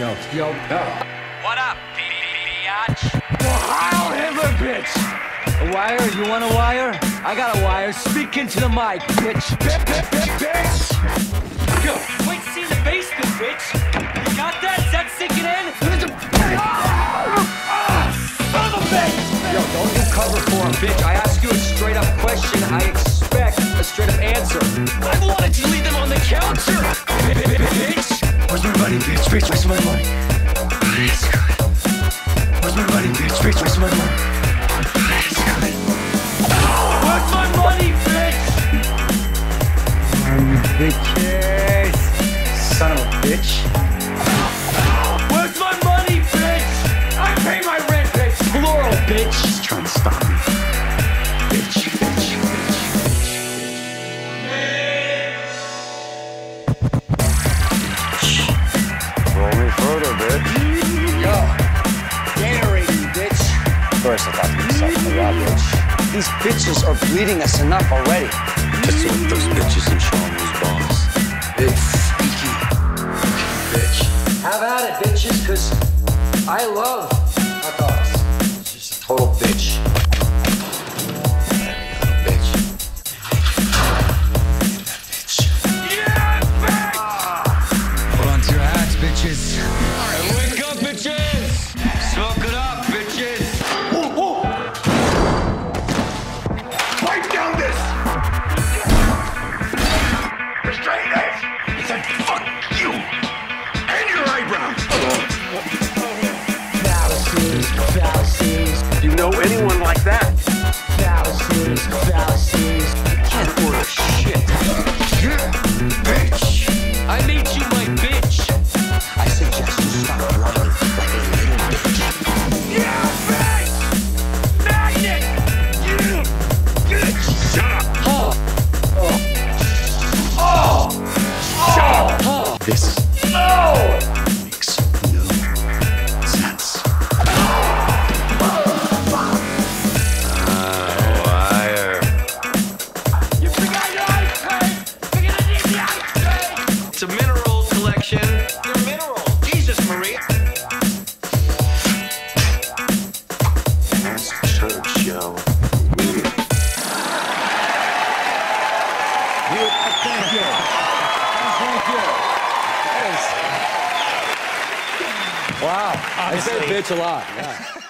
Yo, yo, yo. What up, biatch? Ohio Hitler, bitch! A wire? You want a wire? I got a wire. Speak into the mic, bitch. Bitch, bitch, bitch! Yo, Wait, see the basement, bitch. You got that? Is that sinking in? son of a bitch! Yo, don't you cover for him, bitch. I ask you a straight up question. I expect a straight up answer. I wanted to money, bitch? Bitch, my money? That's good. Where's my money, bitch? Bitch, where's my money? Good. Where's my money, bitch? Bitches. First, I thought to myself, yeah, bitch. These bitches are bleeding us enough already. Just with those bitches and show 'em who's boss. Big freaky bitch. Have at it, bitches, cause I love my boss. She's a total bitch. Bitch. Restrain! He said, fuck you! And your eyebrows! Fallacies, fallacies, You know anyone like that? fallacies, fallacies. Can't order shit. Bitch! I made you my This makes no sense. wire. You forgot your ice cream. You're gonna need the ice cream. It's a mineral collection. They're mineral. Jesus, Marie. That's church, yo. Thank you. Thank you. Wow. I say bitch a lot. Yeah.